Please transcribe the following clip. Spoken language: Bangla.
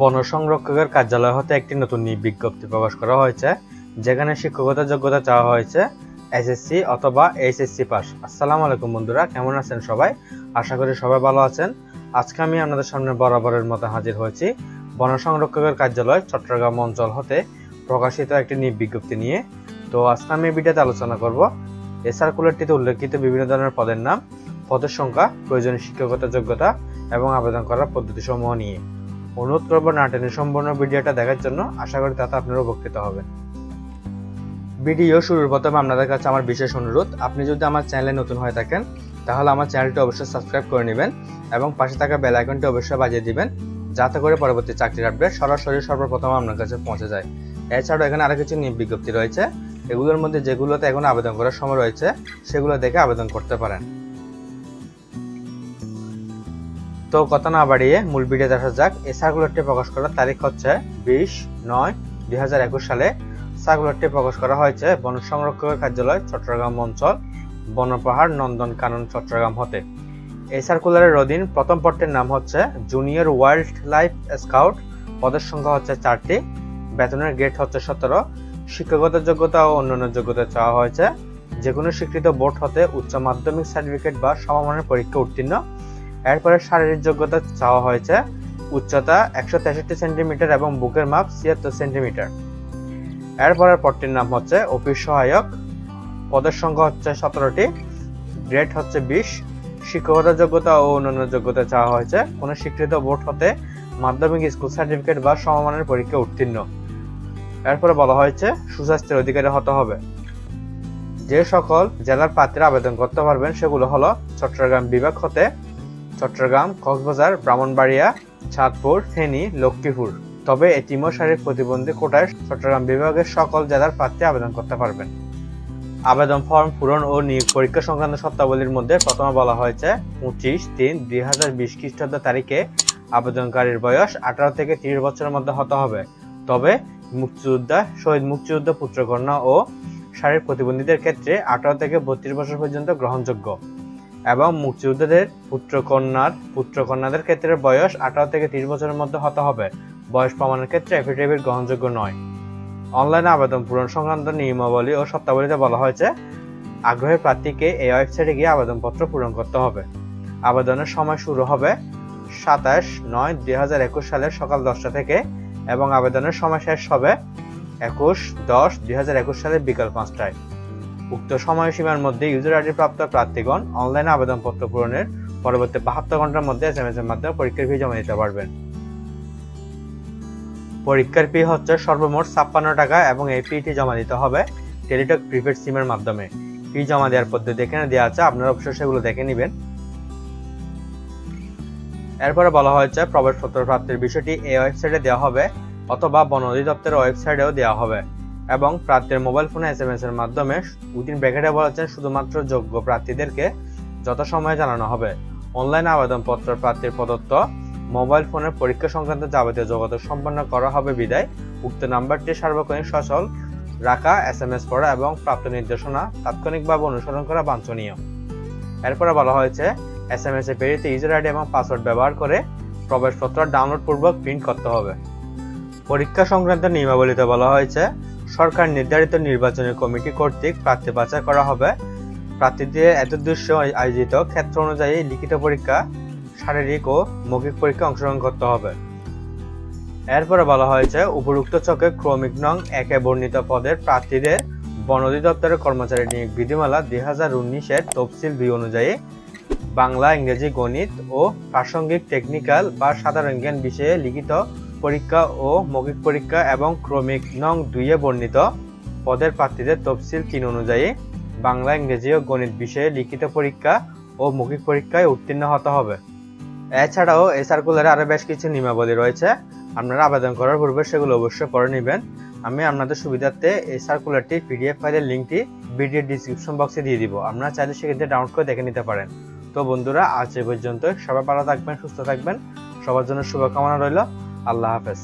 বন সংরক্ষকের কার্যালয় হতে একটি নতুন বিজ্ঞপ্তি প্রকাশ করা হয়েছে, যেখানে শিক্ষকতার যোগ্যতা চাওয়া হয়েছে এসএসসি অথবা এইচএসসি পাস। আসসালামু আলাইকুম বন্ধুরা, কেমন আছেন সবাই? আশা করি সবাই ভালো আছেন। আজকে আমি আপনাদের সামনে বরাবরের মতো হাজির হয়েছি বন সংরক্ষকের কার্যালয় চট্টগ্রাম অঞ্চল হতে প্রকাশিত একটি বিজ্ঞপ্তি নিয়ে। তো আজকে আমি ভিডিওতে আলোচনা করব। এই সার্কুলারটিতে উল্লেখিত বিভিন্ন ধরনের পদের নাম, পদের সংখ্যা, প্রয়োজনীয় শিক্ষকতা যোগ্যতা এবং আবেদন করার পদ্ধতি সমূহ নিয়ে। অনুরোধ করব না টেনে সম্পূর্ণ ভিডিওটা দেখার জন্য। আশা করি তাতে আপনারা উপকৃত হবেন। ভিডিও শুরুর প্রথমে আপনাদের কাছে আমার বিশেষ অনুরোধ, আপনি যদি আমার চ্যানেলে নতুন হয়ে থাকেন, তাহলে আমার চ্যানেলটি অবশ্যই সাবস্ক্রাইব করে নেবেন এবং পাশে থাকা বেল আইকনটি অবশ্যই বাজিয়ে দিবেন, যাতে করে পরবর্তী চাকরির আপডেট সরাসরি সর্বপ্রথম আপনার কাছে পৌঁছে যায়। এছাড়াও এখানে আরও কিছু নিয়োগ বিজ্ঞপ্তি রয়েছে। এগুলোর মধ্যে যেগুলোতে এখন আবেদন করার সময় রয়েছে, সেগুলো দেখে আবেদন করতে পারেন। তো কথা না বাড়িয়ে মূল ভিডিও দেখা যাক। এই সার্কুলারটি প্রকাশ করার তারিখ হচ্ছে বিশ নয় দুই সালে। সার্কুলারটি প্রকাশ করা হয়েছে বন সংরক্ষকের কার্যালয়, চট্টগ্রাম অঞ্চল বনপাহাড় নন্দন কানন, চট্টগ্রাম হতে। এই সার্কুলারের অধীন প্রথম পদটির নাম হচ্ছে জুনিয়র ওয়াইল্ড লাইফ স্কাউট পদের সংখ্যা হচ্ছে চারটি। বেতনের গ্রেড হচ্ছে সতেরো। শিক্ষাগত যোগ্যতা ও অন্যান্য যোগ্যতা চাওয়া হয়েছে। যে কোনো স্বীকৃত বোর্ড হতে উচ্চ মাধ্যমিক সার্টিফিকেট বা সমমানের পরীক্ষা উত্তীর্ণ। এরপরে শারীরিক যোগ্যতা চাওয়া হয়েছে। উচ্চতা একশো তেষট্টি সেন্টিমিটার এবং বুকের মাপ ছিয়াত্তর সেন্টিমিটার। এরপরের পদটির নাম হচ্ছে অফিস সহায়ক। পদের সংখ্যা হচ্ছে সতেরোটি। গ্রেড হচ্ছে বিশ। শিক্ষকতা যোগ্যতা ও অন্যান্য যোগ্যতা চাওয়া হয়েছে। কোনো স্বীকৃত বোর্ড হতে মাধ্যমিক, স্কুল সার্টিফিকেট বা সমমানের পরীক্ষা উত্তীর্ণ। এরপরে বলা হয়েছে, সুস্বাস্থ্যের অধিকারী হতে হবে। যে সকল জেলার প্রার্থীরা আবেদন করতে পারবেন সেগুলো হলো চট্টগ্রাম বিভাগ হতে চট্টগ্রাম, কক্সবাজার, ব্রাহ্মণবাড়িয়া, চাঁদপুর, ফেনী, লক্ষ্মীপুর। তবে এটিমও শারীরিক প্রতিবন্ধী কোটায় চট্টগ্রাম বিভাগের সকল জেলার প্রার্থী আবেদন করতে পারবেন। আবেদন ফর্ম পূরণ ও নিয়োগ পরীক্ষা সংক্রান্ত শর্তাবলীর মধ্যে প্রথমে বলা হয়েছে, পঁচিশ তিন দুই হাজার বিশ খ্রিস্টাব্দ তারিখে আবেদনকারীর বয়স আঠারো থেকে তিরিশ বছরের মধ্যে হতে হবে। তবে মুক্তিযোদ্ধা, শহীদ মুক্তিযোদ্ধা পুত্রকন্যা ও শারীরিক প্রতিবন্ধীদের ক্ষেত্রে আঠারো থেকে বত্রিশ বছর পর্যন্ত গ্রহণযোগ্য। এবং মুক্তিযোদ্ধাদের পুত্রকন্যার পুত্রকন্যাদের ক্ষেত্রে বয়স আঠারো থেকে তিরিশ বছরের মধ্যে হতে হবে। বয়স প্রমাণের ক্ষেত্রে এফিডেভিট গ্রহণযোগ্য নয়। অনলাইনে আবেদন পূরণ সংক্রান্ত নিয়মাবলী ও শর্তাবলীতে বলা হয়েছে, আগ্রহী প্রার্থীকে এই ওয়েবসাইটে গিয়ে আবেদনপত্র পূরণ করতে হবে। আবেদনের সময় শুরু হবে সাতাশ নয় দুই হাজার একুশ সালের সকাল দশটা থেকে এবং আবেদনের সময় শেষ হবে একুশ দশ দুই হাজার একুশ সালের বিকাল পাঁচটায়। উক্ত সময়সীমার মধ্যে ইউজার আইডি প্রাপ্ত প্রার্থীগণ অনলাইনে আবেদনপত্র পূরণের পরবর্তী বাহাত্তর ঘণ্টার মধ্যে এস এম এস এর মাধ্যমে পরীক্ষার ফি জমা দিতে পারবেন। পরীক্ষার ফি হচ্ছে সর্বমোট ছাপ্পান্ন টাকা এবং এই ফিটি জমা দিতে হবে টেলিটক প্রিপেড সিমের মাধ্যমে। ফি জমা দেওয়ার পদ্ধতি এখানে দেওয়া আছে, আপনারা অবশ্যই সেগুলো দেখে নেবেন। এরপরে বলা হয়েছে, প্রবেশপত্র প্রাপ্তির বিষয়টি এই ওয়েবসাইটে দেওয়া হবে অথবা বন অধিদপ্তরের ওয়েবসাইটেও দেওয়া হবে। এবং প্রার্থীর মোবাইল ফোনে এস এম এস এর মাধ্যমে উইদিন ব্র্যাকেটে বলেছেন শুধুমাত্র যোগ্য প্রার্থীদেরকে যত সময় জানানো হবে। অনলাইন আবেদনপত্র প্রার্থীর প্রদত্ত মোবাইল ফোনের পরীক্ষা সংক্রান্ত যাবতীয় যোগাযোগ সম্পন্ন করা হবে বিদায়। উক্ত নাম্বারটি সার্বক্ষণিক সচল রাখা এস এম এস করা এবং প্রাপ্ত নির্দেশনা তাৎক্ষণিকভাবে অনুসরণ করা বাঞ্ছনীয়। এরপরে বলা হয়েছে এস এম এস এ প্রেরিত ইউজার আইডি এবং পাসওয়ার্ড ব্যবহার করে প্রবেশপত্র ডাউনলোড পূর্বক প্রিন্ট করতে হবে। পরীক্ষা সংক্রান্ত নিয়মাবলীতে বলা হয়েছে সরকার নির্ধারিত নির্বাচনী কমিটি কর্তৃক প্রার্থী বাছাই করা হবে। প্রার্থীদের এতদৃশ্য আয়োজিত ক্ষেত্র অনুযায়ী লিখিত পরীক্ষা, শারীরিক ও মৌখিক পরীক্ষা অংশগ্রহণ করতে হবে। এরপরে বলা হয়েছে, উপরোক্ত চকে ক্রমিক নং একে বর্ণিত পদের প্রার্থীদের বন অধিদপ্তরের কর্মচারী নিয়োগ বিধিমালা দুই হাজার উনিশের তফসিল দুই অনুযায়ী বাংলা, ইংরেজি, গণিত ও প্রাসঙ্গিক, টেকনিক্যাল বা সাধারণ জ্ঞান বিষয়ে লিখিত পরীক্ষা ও মৌখিক পরীক্ষা এবং ক্রমিক নং দুইয়ে বর্ণিত। পদের প্রার্থীদের তফসিল তিন অনুযায়ী বাংলা, ইংরেজি ও গণিত বিষয়ে লিখিত পরীক্ষা ও মৌখিক পরীক্ষায় উত্তীর্ণ হতে হবে। এছাড়াও এই সার্কুলারে আরও বেশ কিছু নিয়মাবলী রয়েছে। আপনারা আবেদন করার পূর্বে সেগুলো অবশ্যই পড়ে নেবেন। আমি আপনাদের সুবিধার্থে এই সার্কুলারটির পিডিএফ ফাইলের লিঙ্কটি ভিডিও ডিসক্রিপশন বক্সে দিয়ে দিব। আপনারা চাইলে সেক্ষেত্রে ডাউনলোড করে দেখে নিতে পারেন। তো বন্ধুরা, আজ এ পর্যন্ত সবাই ভালো থাকবেন, সুস্থ থাকবেন। সবার জন্য শুভকামনা রইল। আল্লাহ হাফেজ।